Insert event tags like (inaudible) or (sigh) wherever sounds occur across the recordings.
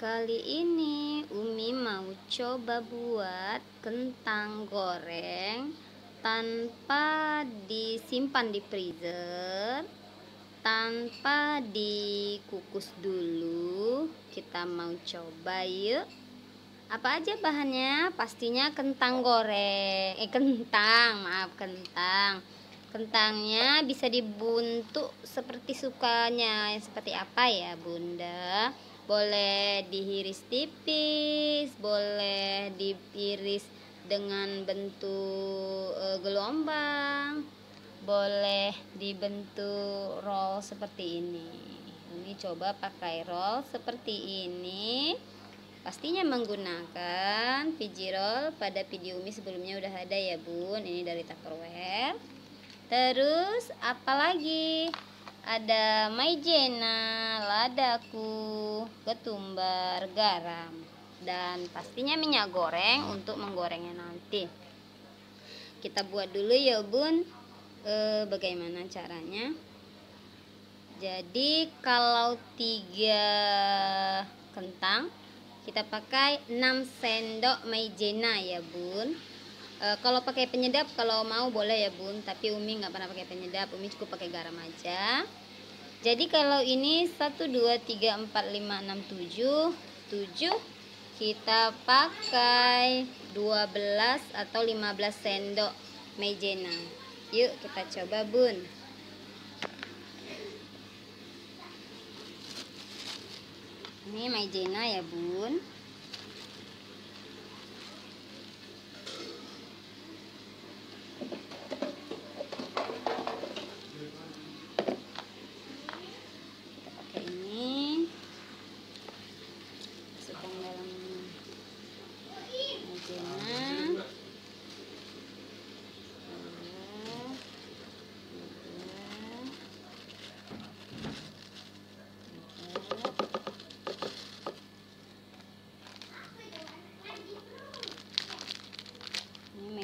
Kali ini Umi mau coba buat kentang goreng tanpa disimpan di freezer, tanpa dikukus dulu. Kita mau coba yuk. Apa aja bahannya? Pastinya kentang goreng. Eh kentang, maaf kentang. Kentangnya bisa dibuntuk seperti sukanya. Seperti apa ya, Bunda? Boleh dihiris tipis boleh diiris dengan bentuk e, gelombang boleh dibentuk roll seperti ini. Ini coba pakai roll seperti ini. Pastinya menggunakan biji roll pada video Umi sebelumnya udah ada ya bun. Ini dari Tupperware. Terus apalagi ada maizena, ladaku, ketumbar, garam, dan pastinya minyak goreng untuk menggorengnya nanti. Kita buat dulu ya bun, e, bagaimana caranya? Jadi kalau tiga kentang kita pakai 6 sendok maizena ya bun e, kalau pakai penyedap kalau mau boleh ya bun. Tapi umi nggak pernah pakai penyedap. Umi cukup pakai garam aja. Jadi kalau ini 1 2 3 4 5 6 7 7 kita pakai 12 atau 15 sendok maizena yuk kita coba bun. Ini maizena ya bun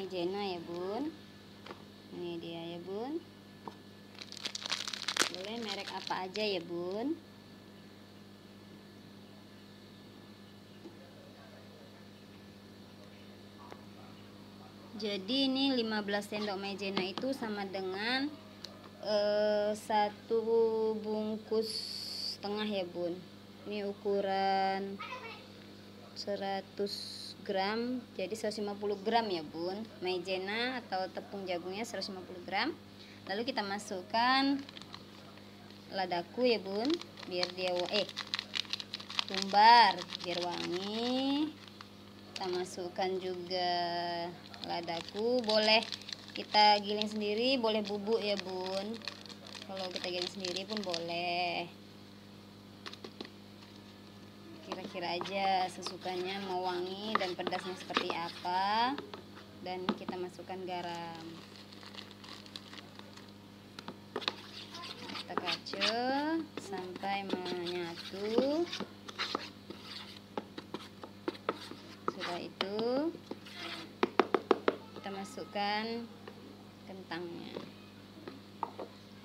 Jena ya bun ini dia ya bun boleh merek apa aja ya bun? Jadi ini 15 sendok maizena itu sama dengan eh, satu bungkus setengah ya bun. Ini ukuran 100 gram jadi 150 gram ya bun. Maizena atau tepung jagungnya 150 gram. Lalu kita masukkan ladaku ya bun. Biar dia eh tumbar biar wangi. Kita masukkan juga ladaku. Boleh kita giling sendiri boleh bubuk ya bun. Kalau kita giling sendiri pun boleh. Kira-kira aja sesukanya mau wangi dan pedasnya seperti apa. Dan kita masukkan garam kacau sampai menyatu. Sudah itu. Kita masukkan kentangnya.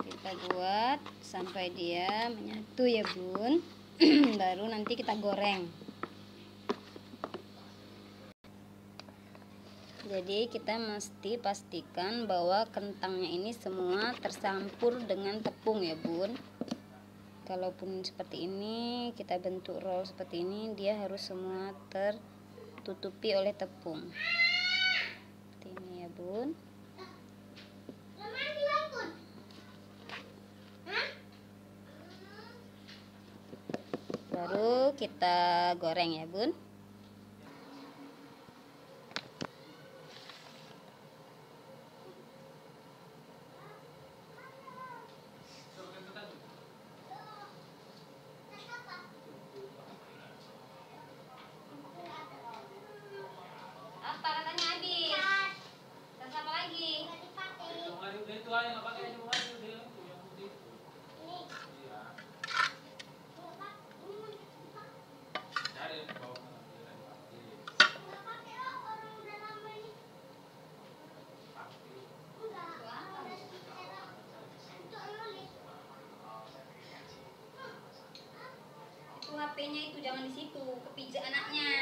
Kita buat sampai dia menyatu ya bun. (clears throat) Baru nanti kita goreng jadi kita mesti pastikan bahwa kentangnya ini semua tersampur dengan tepung ya bun. Kalaupun seperti ini kita bentuk roll seperti ini dia harus semua tertutupi oleh tepung. Seperti ini ya bun. Baru kita goreng ya bun apa katanya habis terus apa lagi itu aja nggak pakai HP-nya itu jangan di situ, kepijak anaknya.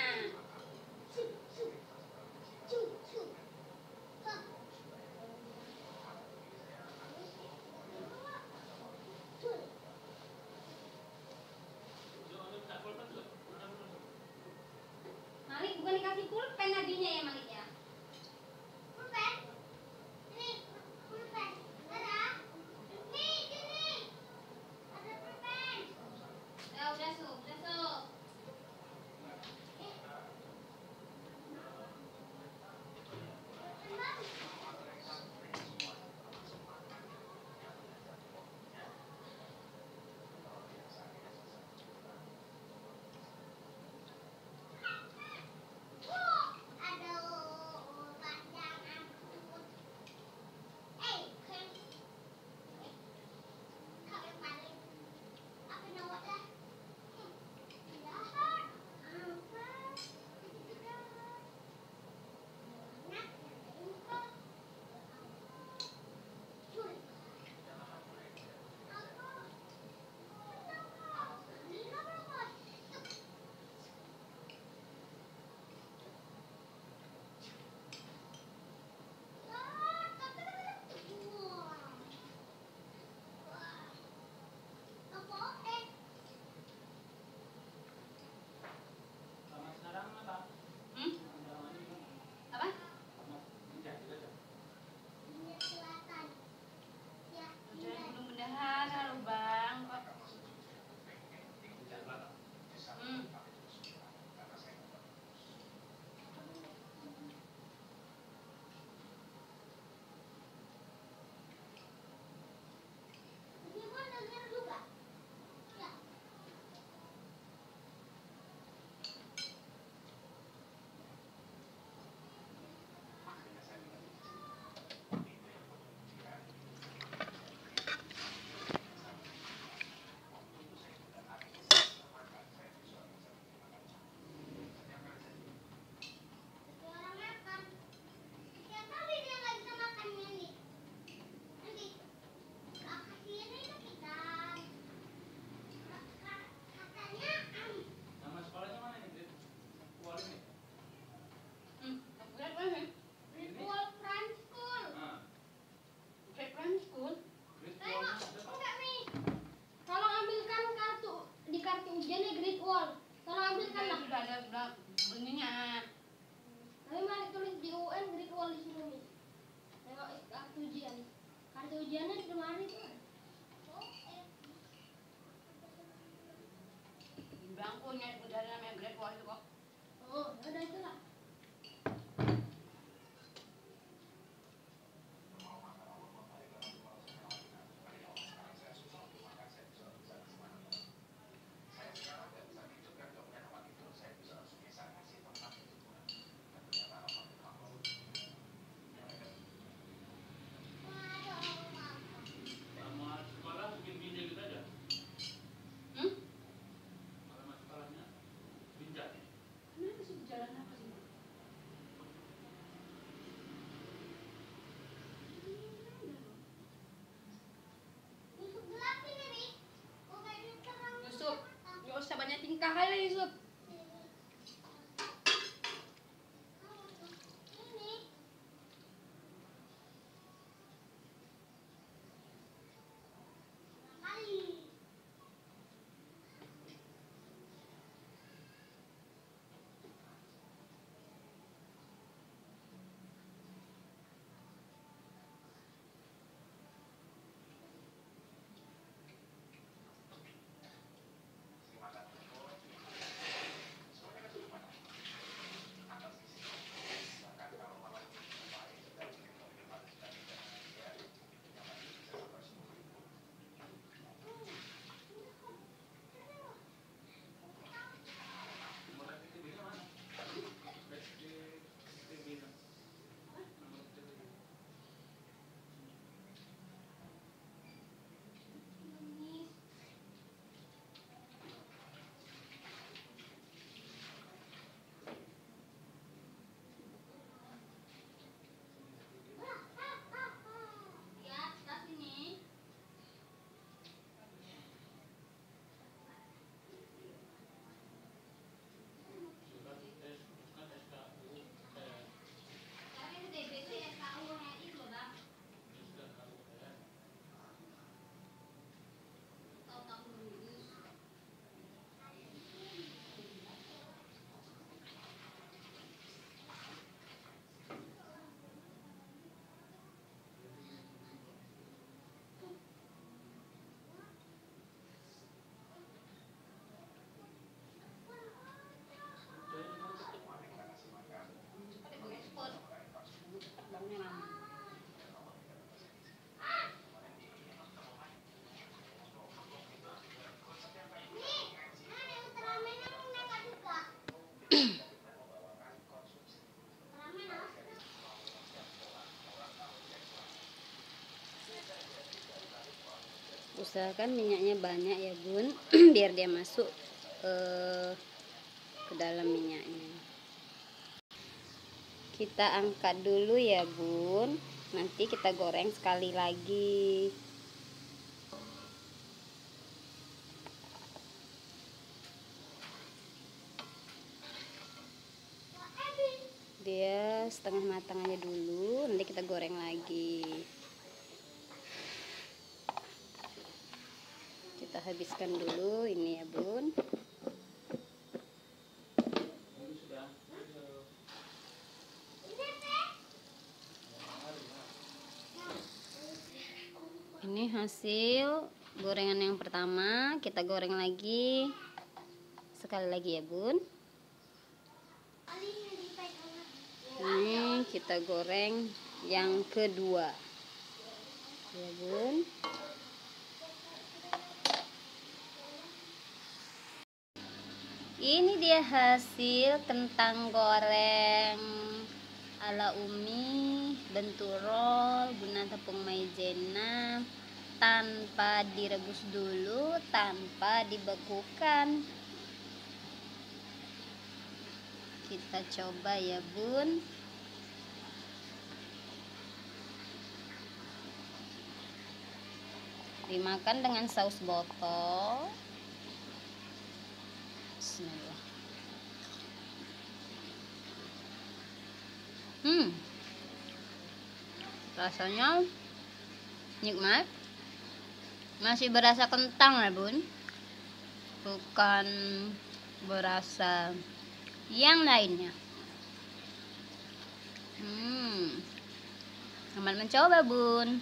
Usahakan minyaknya banyak ya bun. (clears throat) Biar dia masuk eh, ke dalam minyaknya. Kita angkat dulu ya bun. Nanti kita goreng sekali lagi. Dia setengah matang aja dulu. Nanti kita goreng lagi habiskan dulu ini ya bun. Ini hasil gorengan yang pertama kita goreng lagi. Sekali lagi ya bun. Ini kita goreng yang kedua. Ya bun ini dia hasil kentang goreng ala umi benturol guna tepung maizena tanpa direbus dulu tanpa dibekukan. Kita coba ya bun. Dimakan dengan saus botol Bismillah. Hmm. Rasanya nikmat. Masih berasa kentang ya bun? Bukan berasa yang lainnya. Hmm, selamat mencoba, Bun.